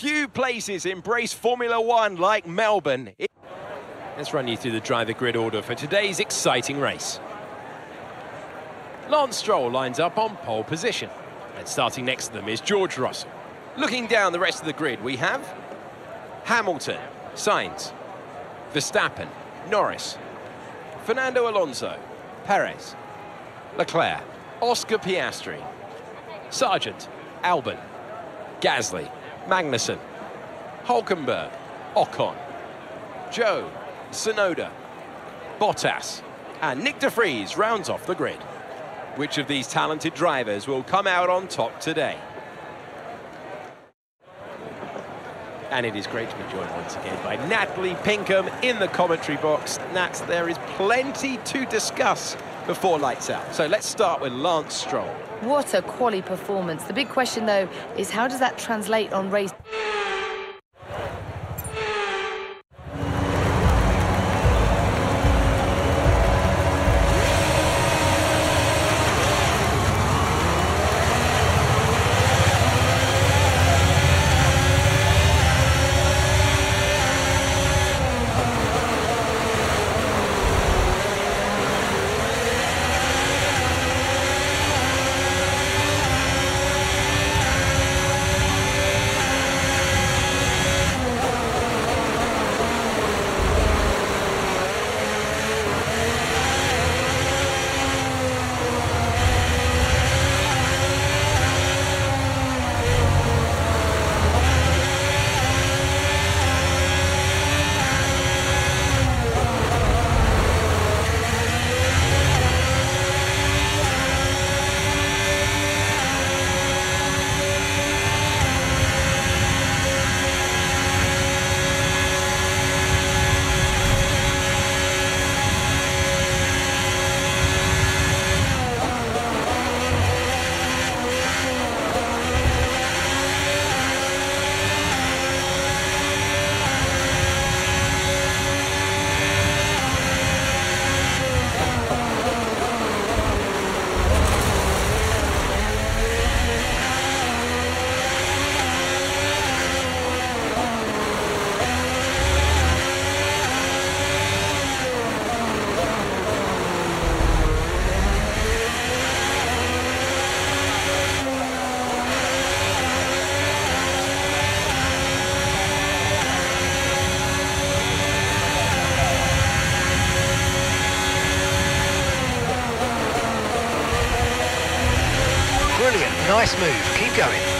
Few places embrace Formula One like Melbourne. Let's run you through the driver grid order for today's exciting race. Lance Stroll lines up on pole position. And starting next to them is George Russell. Looking down the rest of the grid, we have Hamilton, Sainz, Verstappen, Norris, Fernando Alonso, Perez, Leclerc, Oscar Piastri, Sargeant, Albon, Gasly, Magnussen, Hulkenberg, Ocon, Zhou, Tsunoda, Bottas, and Nick de Vries rounds off the grid. Which of these talented drivers will come out on top today? And it is great to be joined once again by Natalie Pinkham in the commentary box. Nat, there is plenty to discuss before lights out. So let's start with Lance Stroll. What a quality performance. The big question, though, is how does that translate on race... nice move, keep going.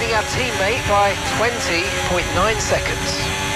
Our teammate by 20.9 seconds.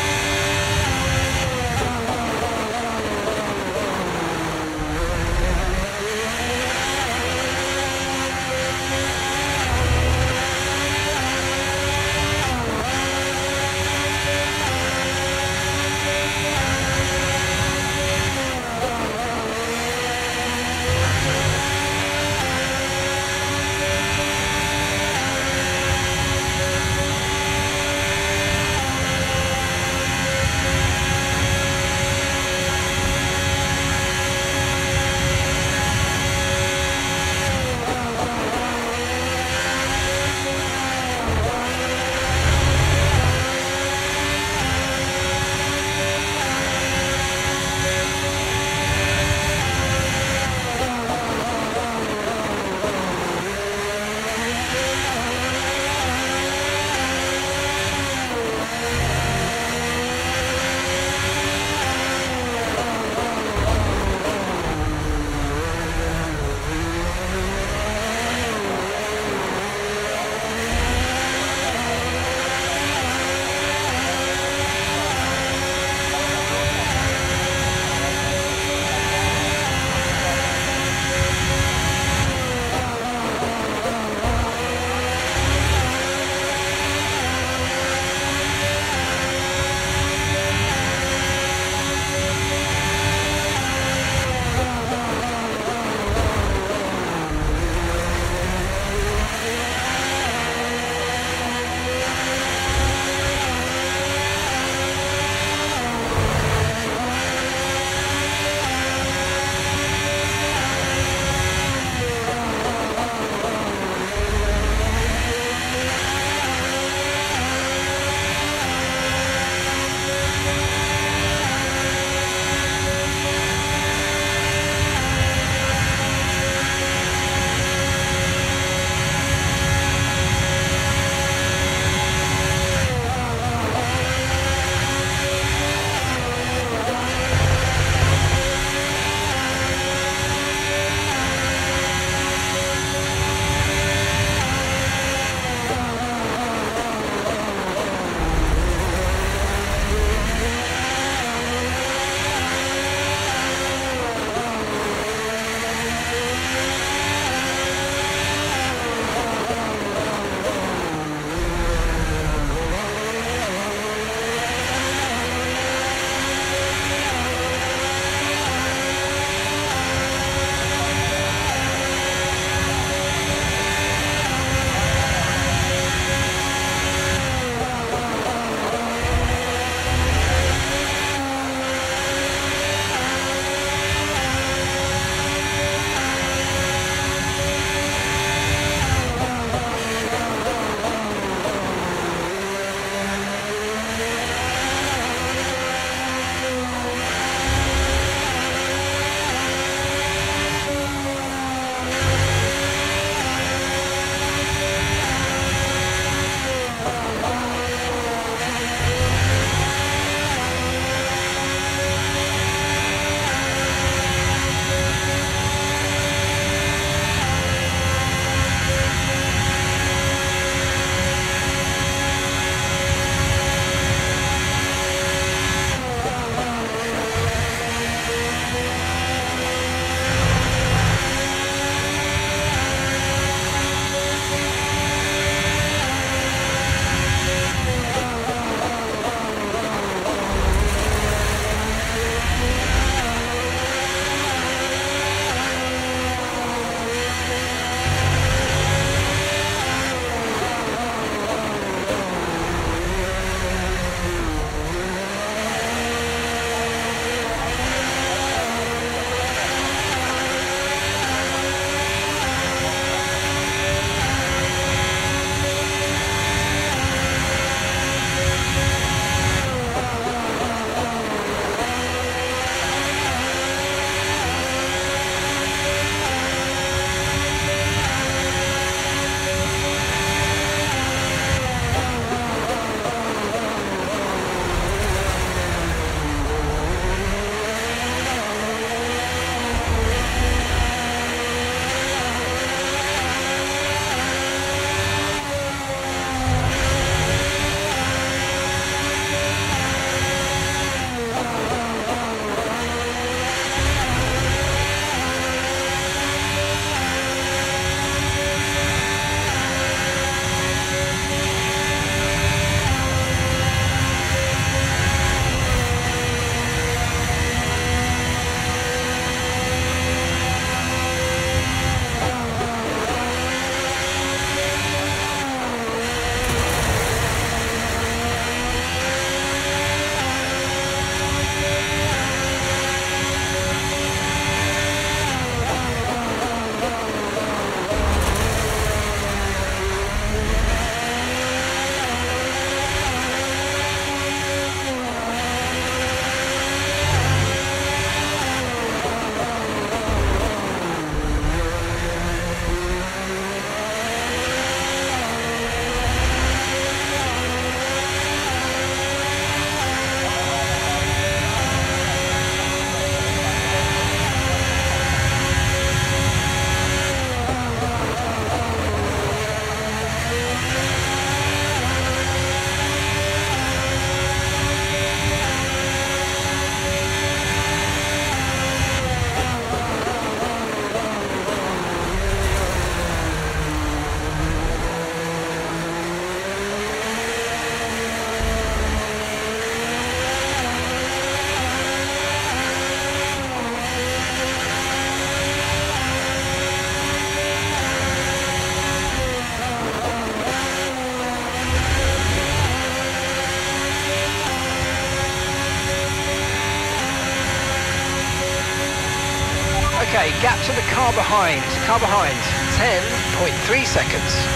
Behind. Car behind, 10.3 seconds.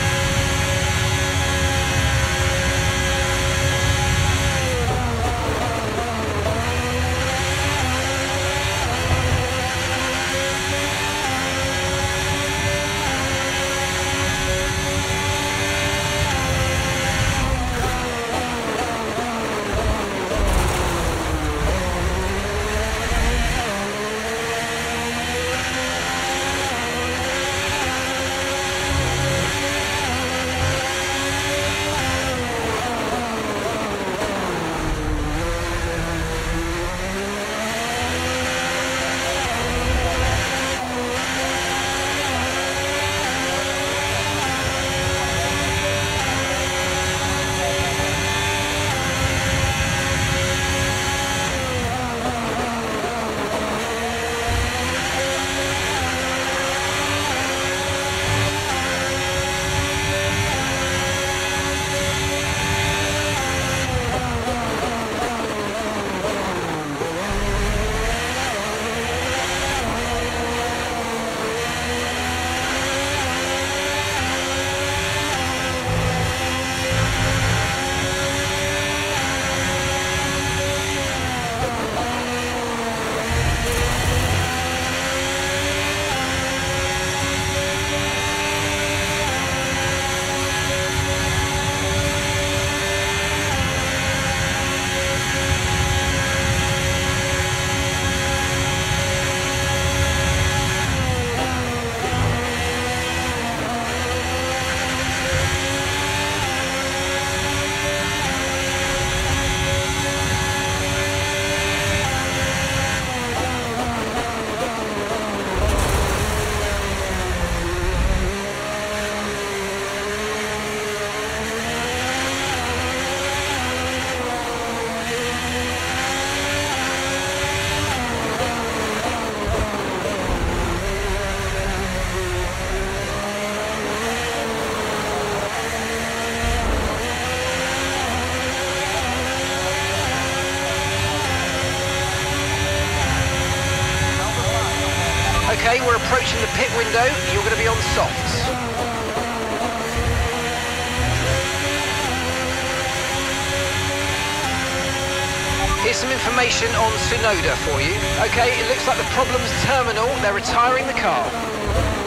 Information on Tsunoda for you. Okay, it looks like the problem's terminal. They're retiring the car.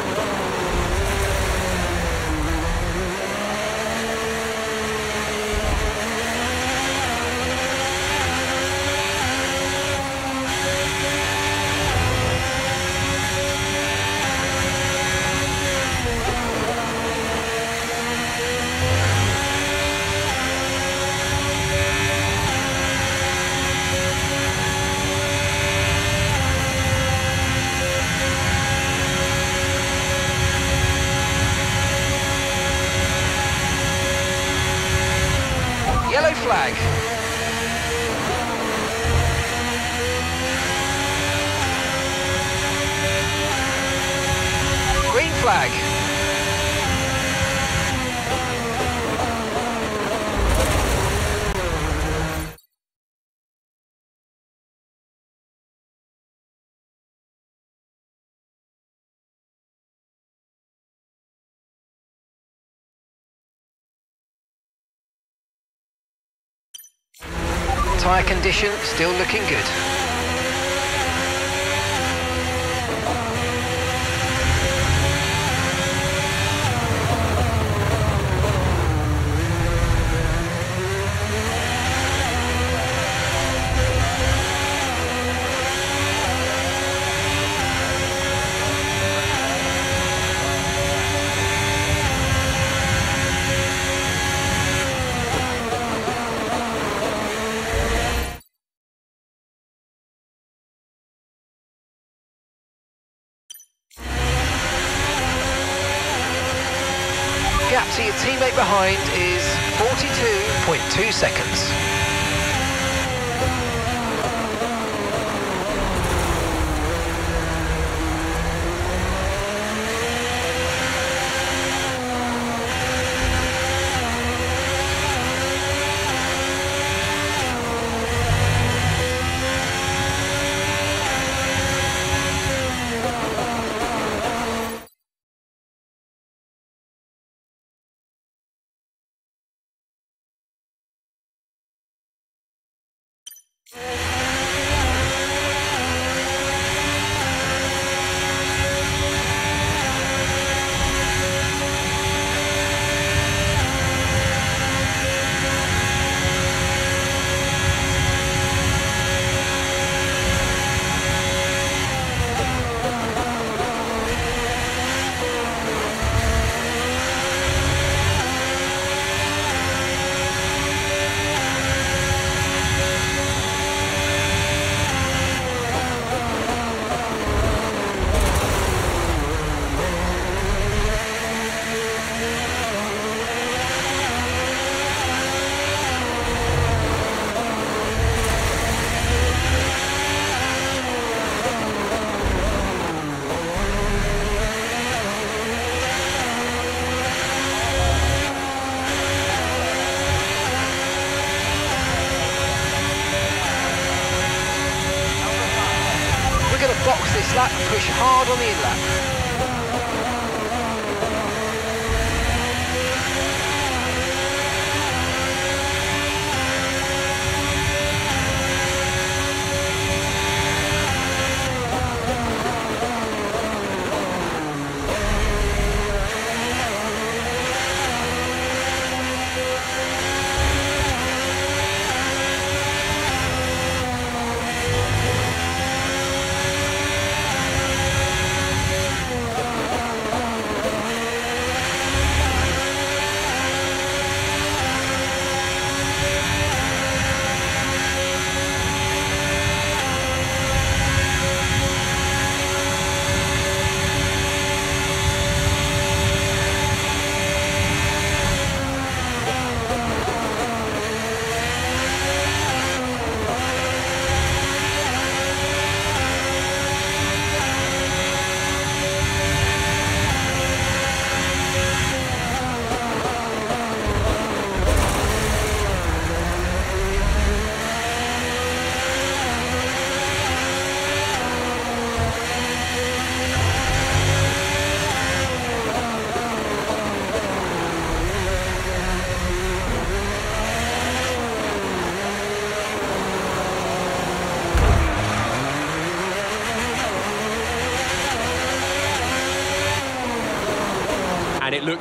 Tyre condition still looking good.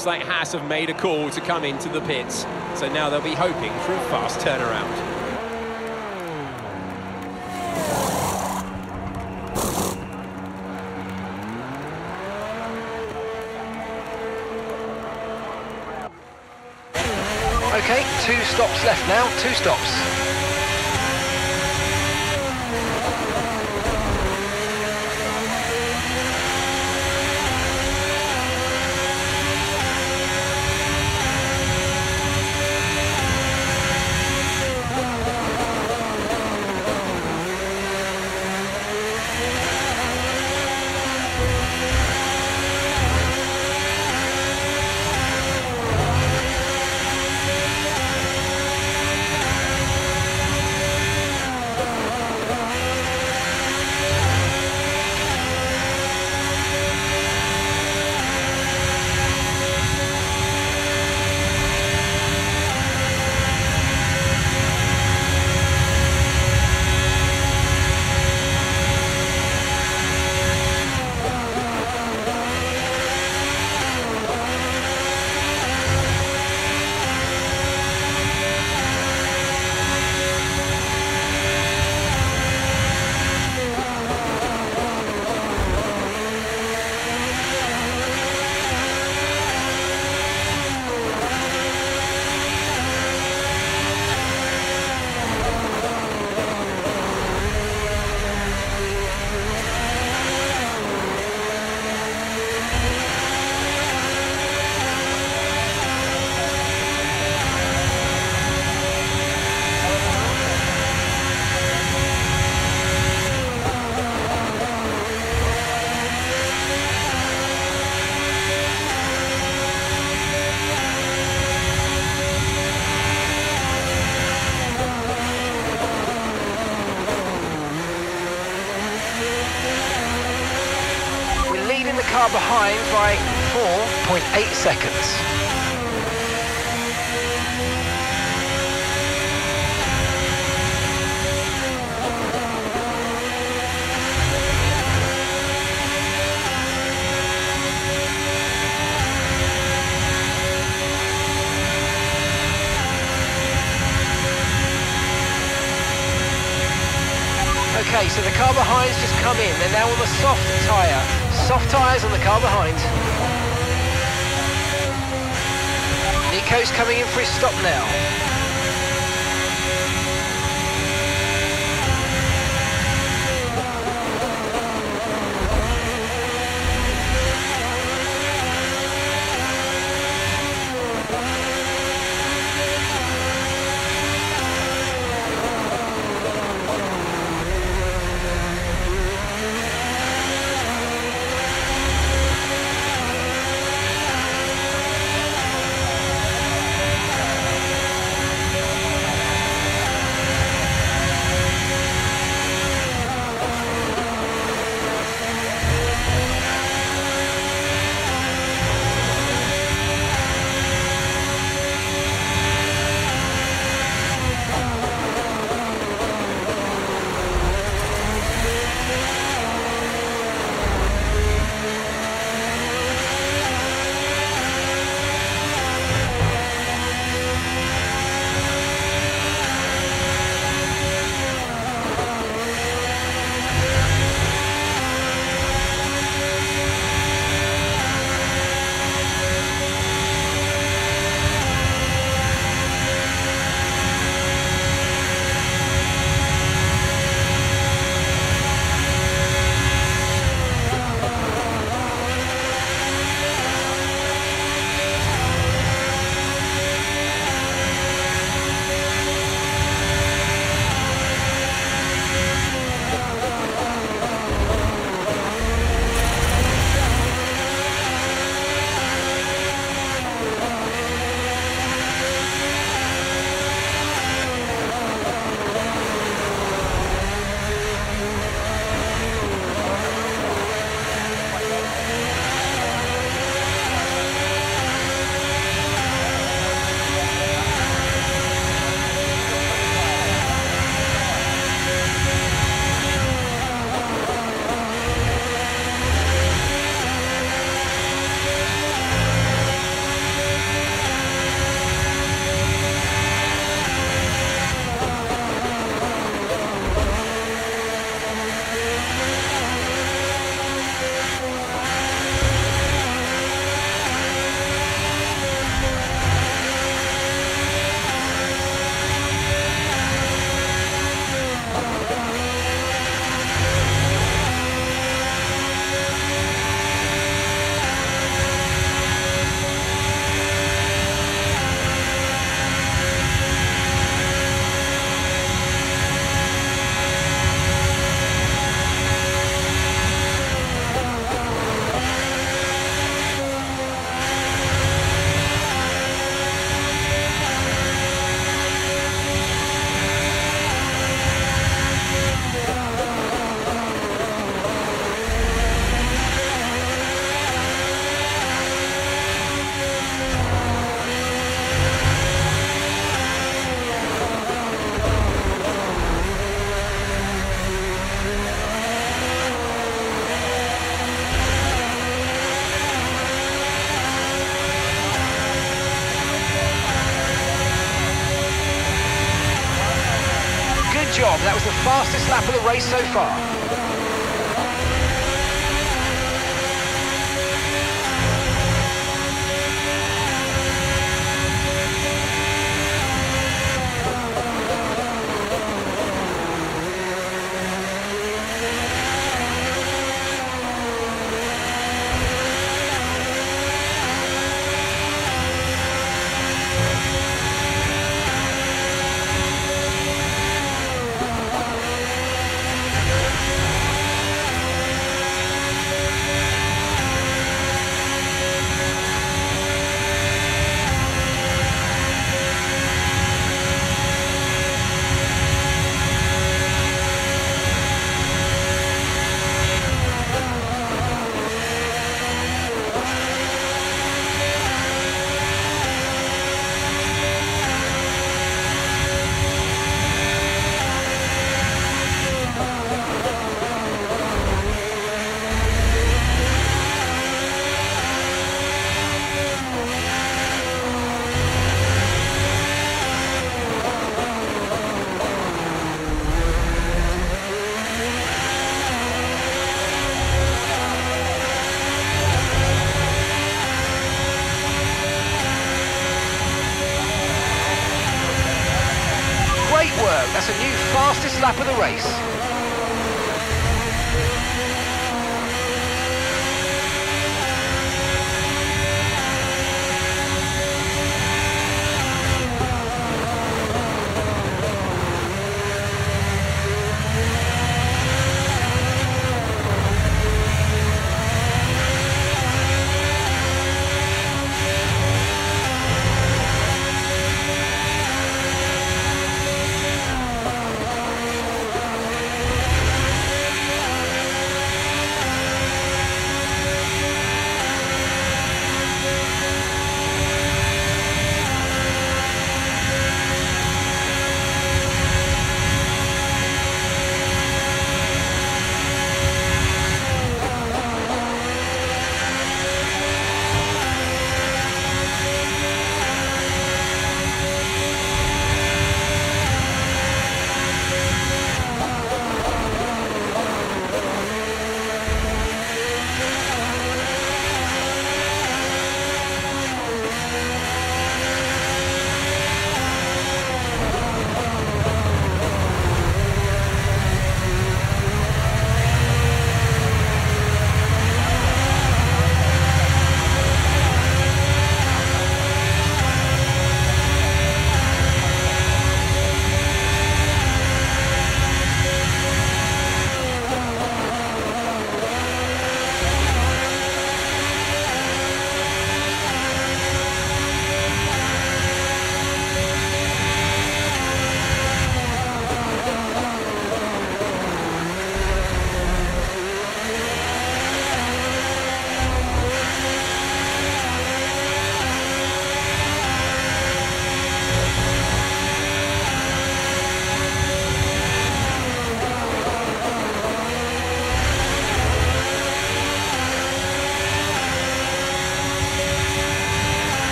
Looks like Haas have made a call to come into the pits. So now they'll be hoping for a fast turnaround. Okay, two stops left now, two stops. Seconds.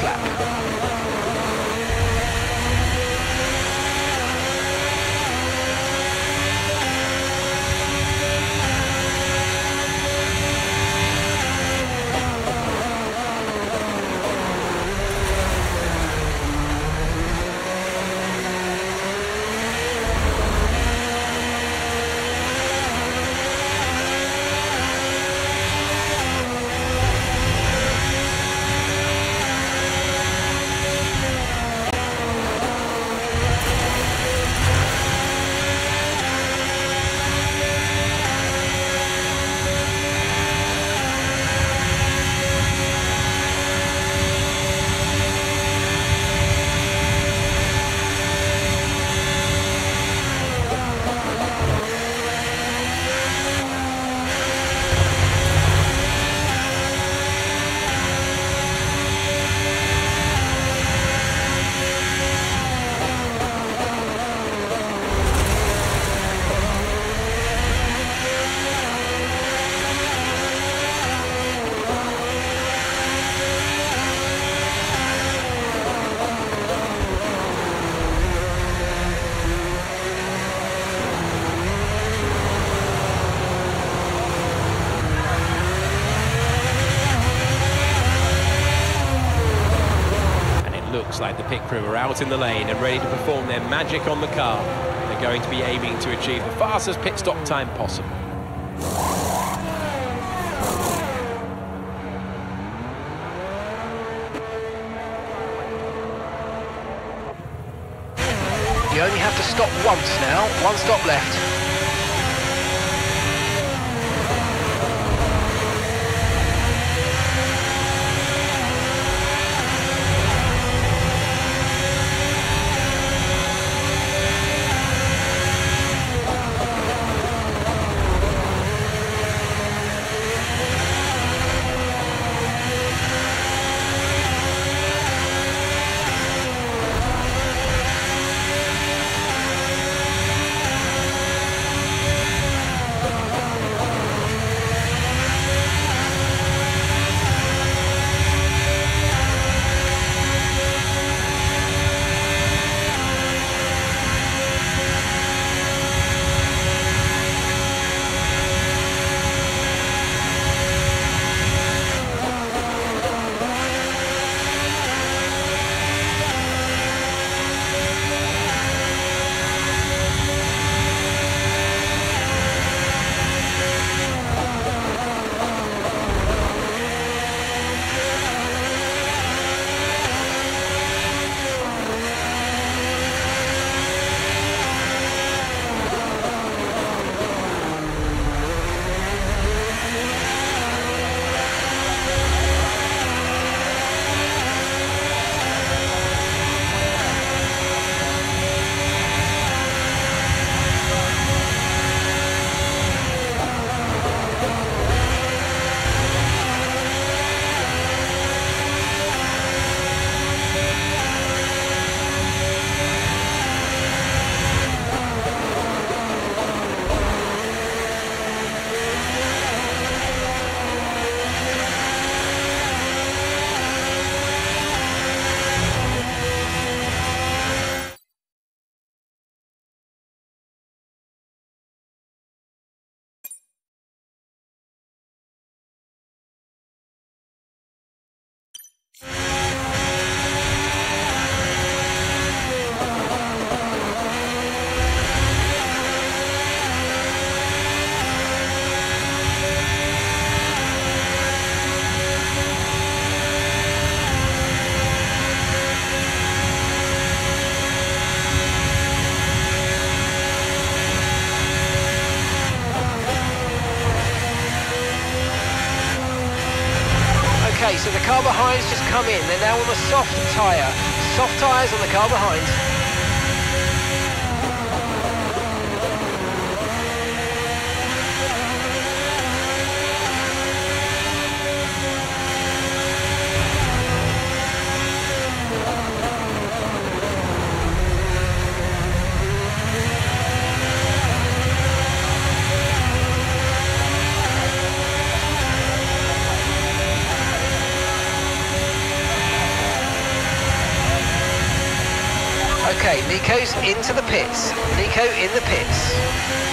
Box pit crew are out in the lane and ready to perform their magic on the car. They're going to be aiming to achieve the fastest pit stop time possible. You only have to stop once now. One stop left. Nico's into the pits. Nico in the pits.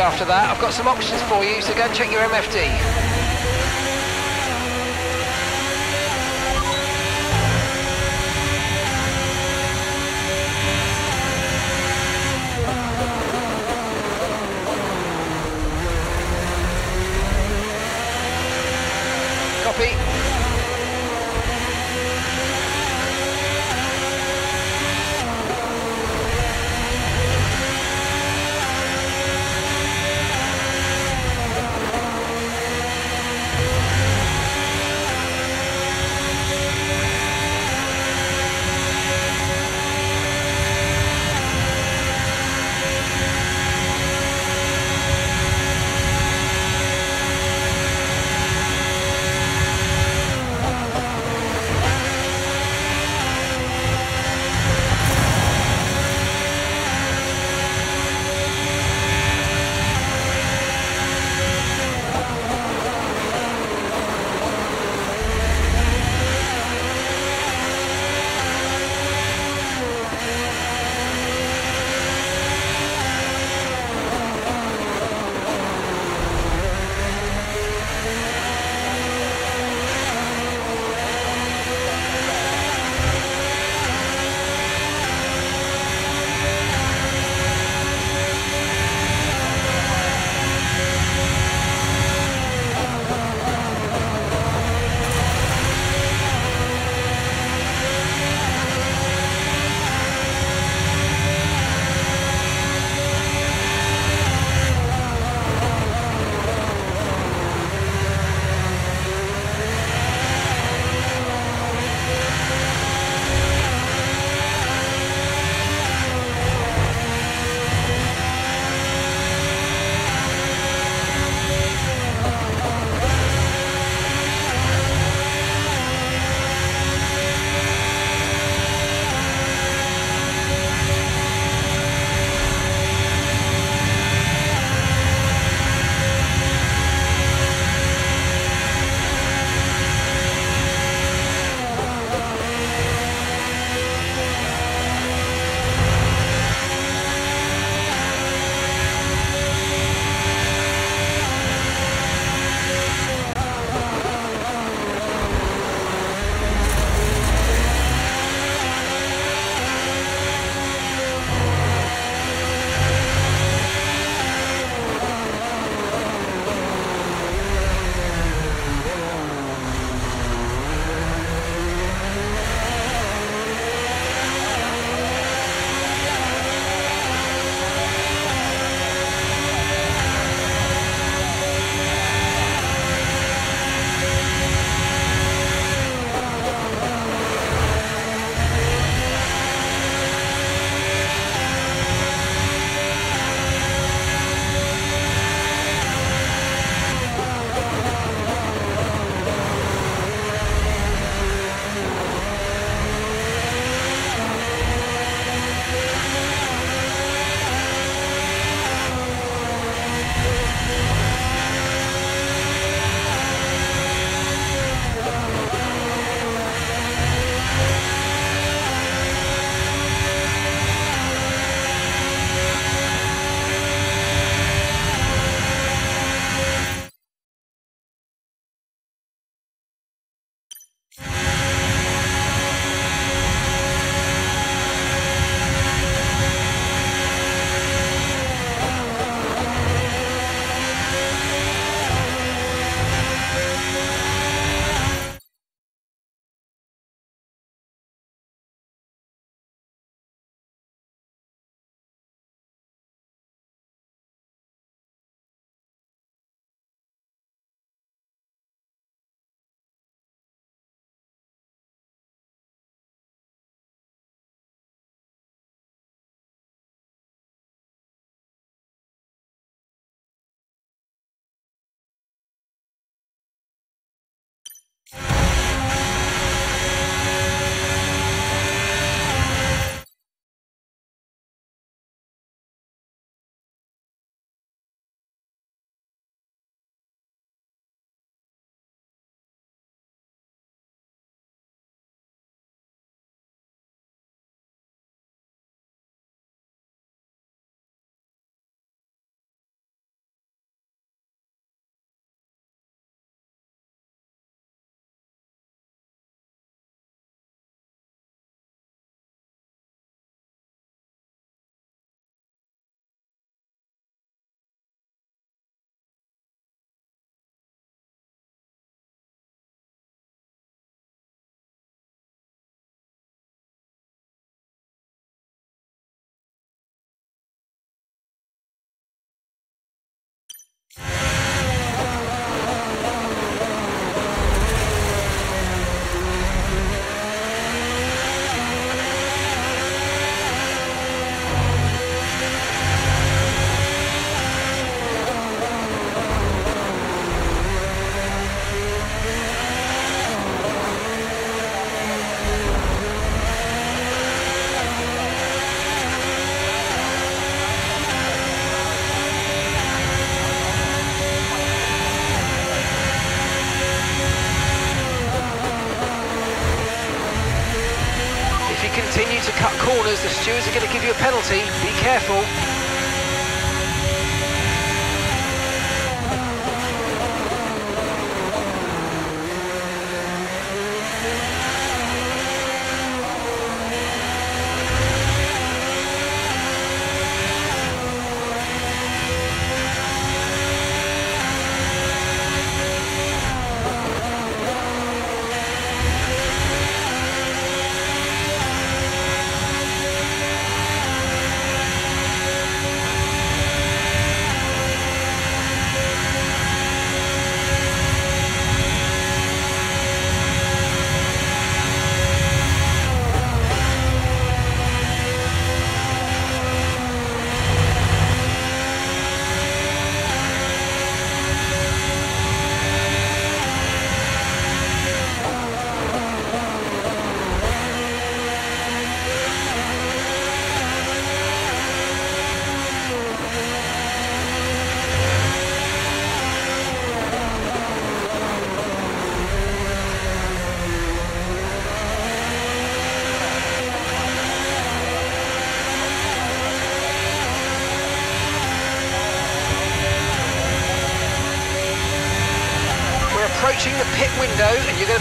After that. I've got some options for you, so go and check your MFD.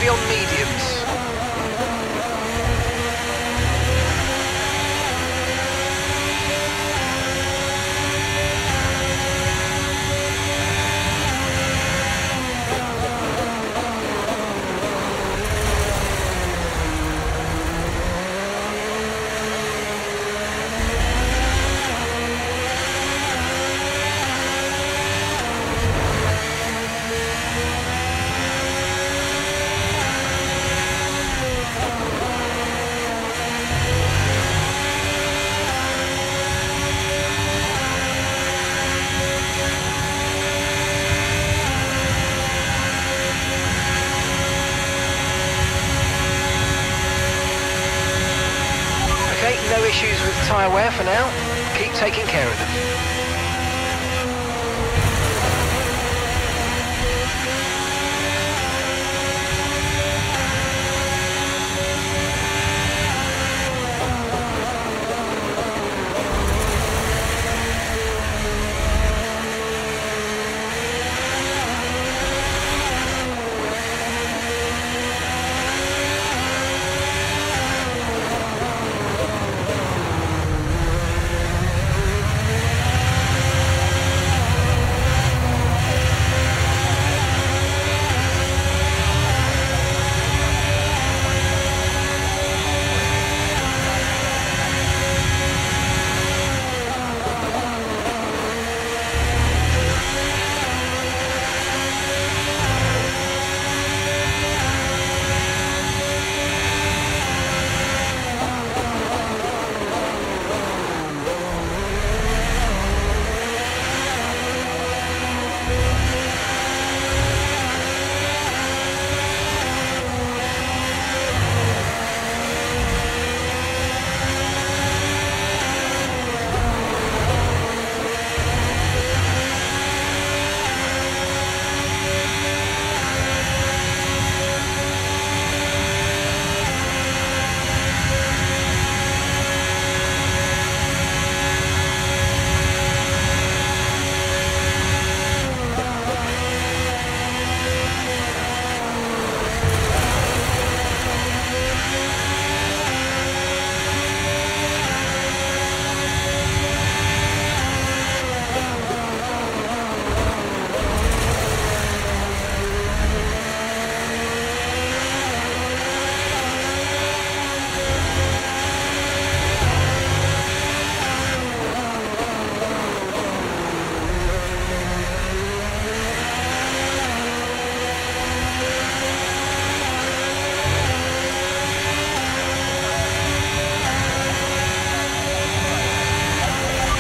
heavy mediums.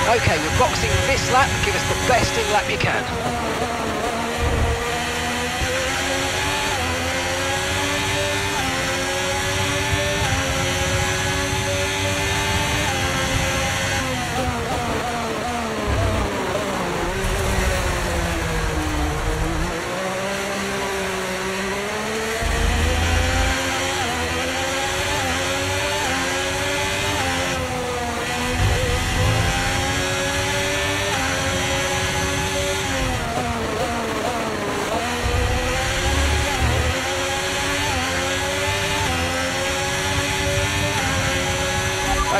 Okay, you're boxing this lap, give us the best in lap you can.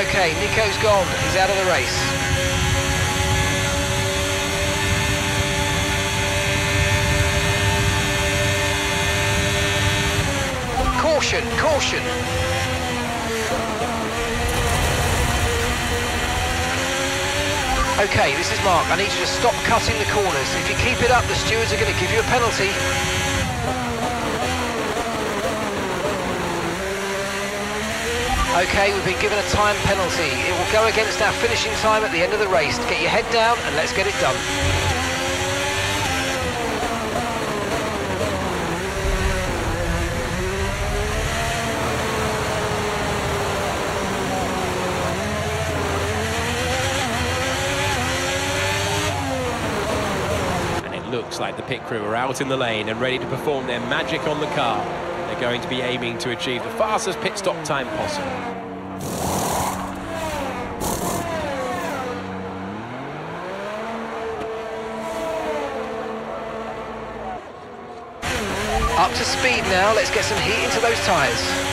Okay, Nico's gone. He's out of the race. Caution, caution. Okay, this is Mark. I need you to stop cutting the corners. If you keep it up, the stewards are going to give you a penalty. Okay, we've been given a time penalty. It will go against our finishing time at the end of the race. Get your head down and let's get it done. And it looks like the pit crew are out in the lane and ready to perform their magic on the car. Going to be aiming to achieve the fastest pit stop time possible. Up to speed now. Let's get some heat into those tyres.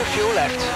Of fuel left.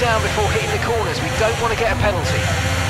Down before hitting the corners. We don't want to get a penalty.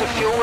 Of fuel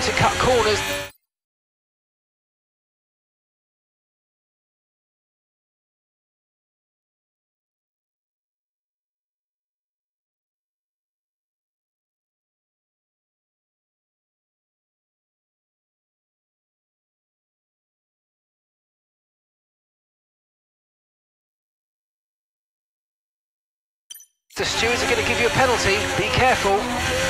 you to cut corners, the stewards are going to give you a penalty. Be careful.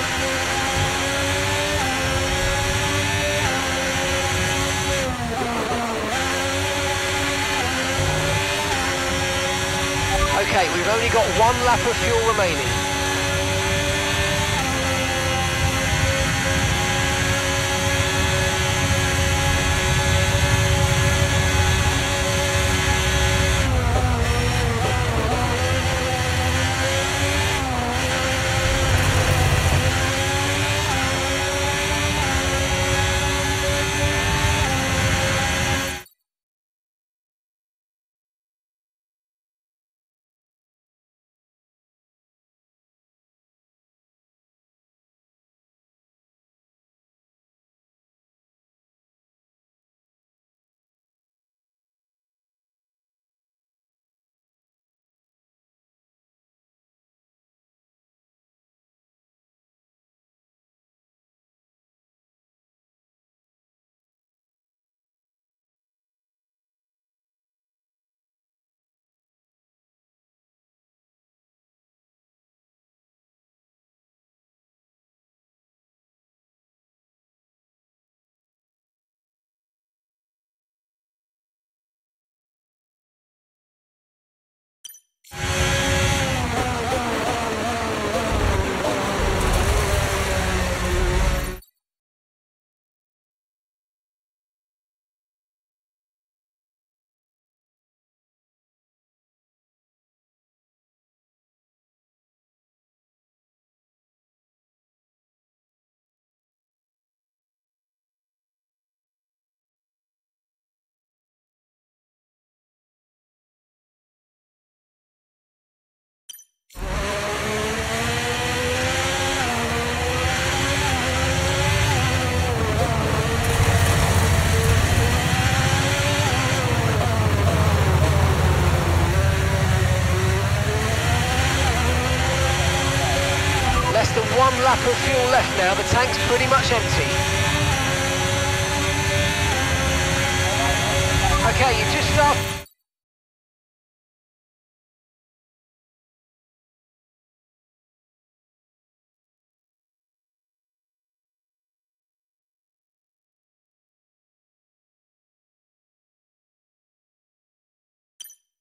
Okay, we've only got one lap of fuel remaining.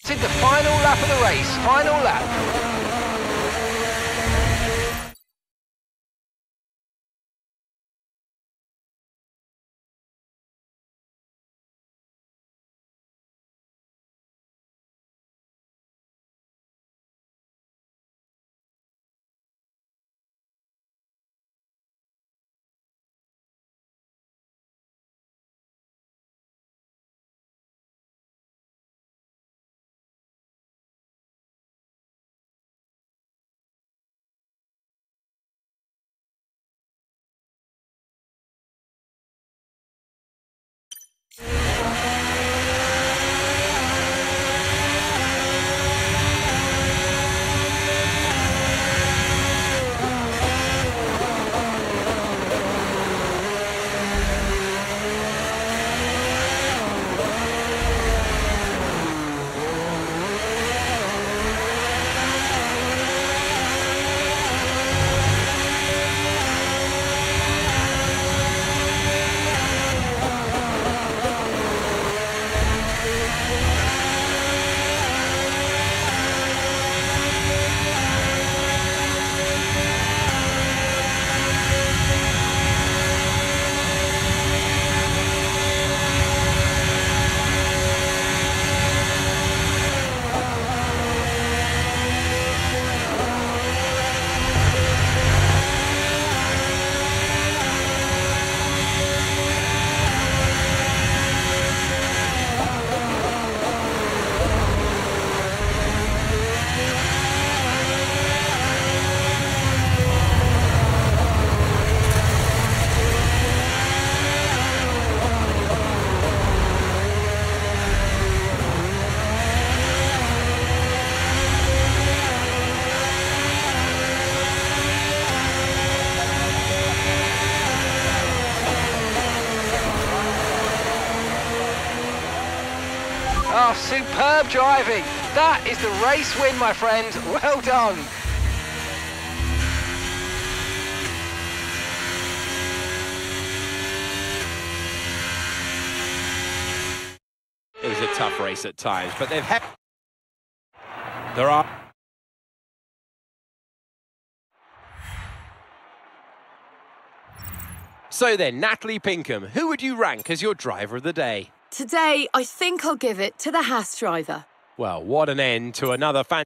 The final lap of the race, final lap. Música driving. That is the race win, my friend. Well done. It was a tough race at times, but they've had... There are... So then, Natalie Pinkham, who would you rank as your driver of the day? Today, I think I'll give it to the Haas driver. Well, what an end to another fan.